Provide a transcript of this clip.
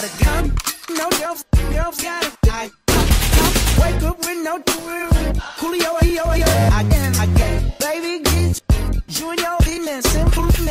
gotta come. No jobs, jobs gotta die. Wake up with no drill. Coolio, yo, yo, yo. I again. Baby, get you and your demons simple.